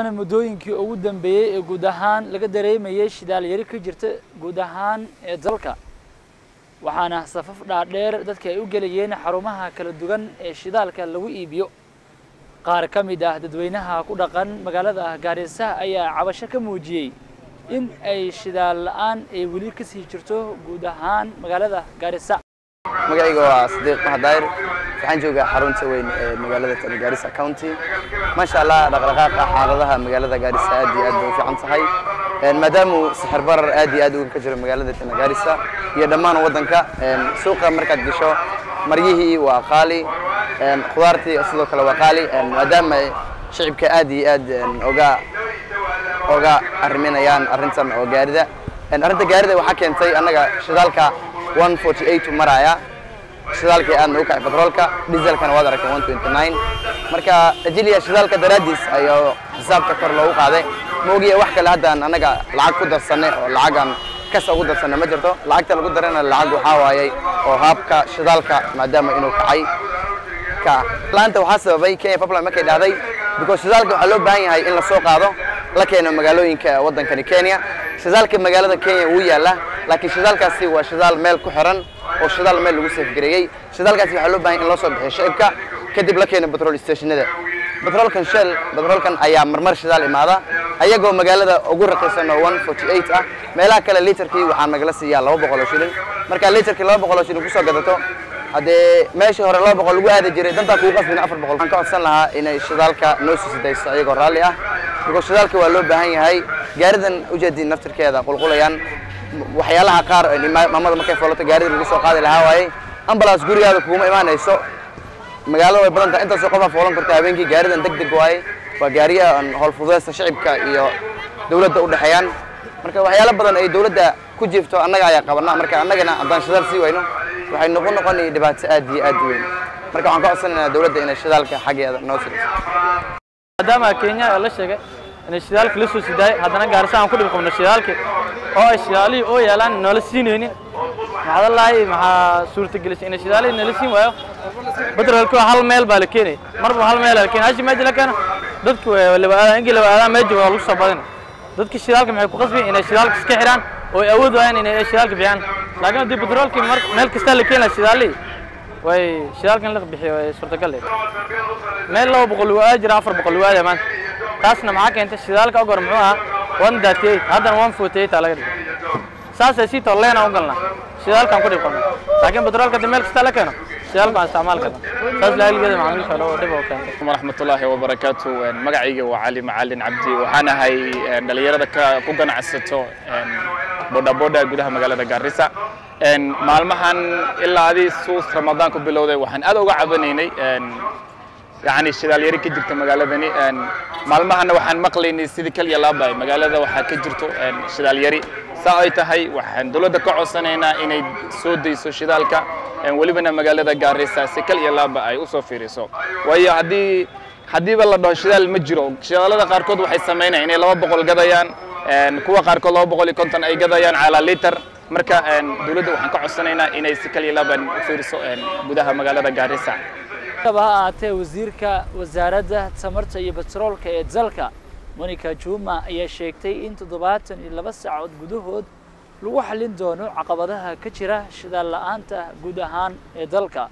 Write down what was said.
muddooyinkii ugu dambeeyey ee guud ahaan laga dareemayay shidaal yari ka jirta guud ahaan ee dalka. Waxaana safaf dhaadheer dadka ay u gelayeen xarumaha kala duwan ee shidaalka lagu iibiyo. Qaar ka mid ah dadweynaha ku dhaqan magaalada gaarisa ayaa cabasho ka muujiyey in ay shidaal la'aan ay weli ka sii jirto guud ahaan magaalada gaarisa magacayga waa sadiiq mahadaayir waxaan joogaa xarunta weyn ee magaalada gaarisa county. Maasha allah dhaqdhaqaaqa xaaladaha magaalada gaarisa aad iyo aad bay u fiican tahay. Maadaamu sixir barar aad iyo aad uga ka jiro magaalada gaarisa iyo dhammaan waddanka suuqa markaad gasho maryihii waa qaali khudaartii sidoo kale waa qaali maadaama shicibka aad iyo aad oga oga arriminayaan arrintan oo gaarida. Arrinta gaarida waxaa keentay annaga shidaalka 148 shidaalkii aadna u kacay batroolka dieselkana waad aragtay 129 marka ajiliya shidaalka daraadiis ayaa xisaabta kor loogu qaaday ma ogiya wax kale haddaan annaga lacag ku darsanay oo lacagan kas ugu darsanay ma jirto lacagta lagu darana lacag waxaa waayay oo haabka shidaalka maadaama inuu kacay ka laanta waxaa sababay kenya pipeline markay dhacday because shidaalka waxaa loo baahan yahay in la soo qaado la keeno magaalooyinka waddankani kenya shidaalka magaalada kenya wuu yaalla laakiin shidaalkaasi waa shidaal meel ku xiran oo shidaal meel lagu safgareeyey shidaalkaasi waxaa loo baahan in loo soo bixiyo shicibka kadib la keeno petrol stationada petrolkan shell petrolkan ayaa marmar shidaal imaada ayagoo magaalada ugu raqiisan oo 148 ah meelaha kale litarkii waxaa nagala siiyaa laba boqol oo shilin markaa litarkii laba boqol oo shilin kusoo gadato haddee meeshii hore laba boqol lagu aadi jiray dantaa kugu qasbina afar boqol waxaan ka codsan lahaa inay shidaalka noo sisidayso ayagoo raalli ah because shidaalka waa loo baahan yahay gaaridan ujeedin naftirkeeda qulqulayaan waxyaalaha qaar maamada markay foolato gaarida lagu soo qaadi lahaa waaye ambulance gurigaada kuguma imaanayso magaalada way badan tahay intaasoo qofaa foolan karta habeenkii gaaridan deg deg waaye waa gaariyaha howlfududeysta shicibka iyo dowladda u dhexeeyaan. Marka waxyaalo badan ay dowladda ku jiifto annaga ayaa qabana marka annagana haddaan shidaal sii wayno waxay noqon noqonay dhibaato aad iyo aad u weyn. Marka waxaan ka codsanaynaa dowladda inay shidaalka xaggeeda noo sirayso maadaama kenya la sheegay نشيال كلسو سيداي هذانا قارس أنا كده بكون نشيال كي. أو نشيالي أو يالان نلسين هني ما هذا الله ما سرت قلس نشيالي نلسين وياه بدر هالكو حال ميل بالكيني. مرة حال ميل لكن هاي ماجي لكن دتك ولا بقى إنك لو أنا ماجي ولا لسه بعدين. دتك نشيال كي معك قصبي. نشيال كي سكهران أو أود وين نشيال كي بيان لكن دي بدر هالكي مرة ميل كستال لكن نشيالي وين نشيال كي نلخ بحيه سرت قلس ميل لو بقول وياه جرافر بقول وياه يا مان. Thirty eight haddana one forty eight aa laga dhigay saasay sii tolleena u galnaa shidaalkaan ku dhib qabna laakiin batroolka hadii meel kasta la keeno shidaalka waan isticmaal karna saas laaligeeda macaamiisha loo dhib oo keentay waraxmatullaahi wabarakaatu magacayga waa cali macalin cabdi waxaan ahay dhalinyarada ku ganacsato bodaboda gudaha magaalada gaarisa maalmahan ilaa adii suus ramadaan ku bilowday waxaan aad uga cabanaynay yani shidaal yari ka jirta magaaladani maalmahana waxaan maqlaynay sidii kal iyo laaba magaalada waxaa ka jirto shidaal yari. Saa ay tahay waxaan dowladda ka codsanaynaa inay soo dayso shidaalka welibana magaalada gaarisa si kal iyo laaba ay u soo fiiriso. Waayo haddii haddiiba la dhaho shidaal ma jiro. Shidaalada qaarkood waxay samaynayaan inay laba boqol gadayaan kuwa qaarkood laba boqol iyo konton ay gadayaan calaa litar. Marka dowladda waxaan ka codsanaynaa inay si kal iyo laaba u fiiriso gudaha magaalada gaarisa ha ahaatee wasiirka wasaaradda tamarta iyo batroolka ee dalka. Monica juma ayaa sheegtay in toddobaatan iyo laba saacood gudahood lagu xallin doono caqabadaha ka jira shidaal la'aanta guud ahaan ee dalka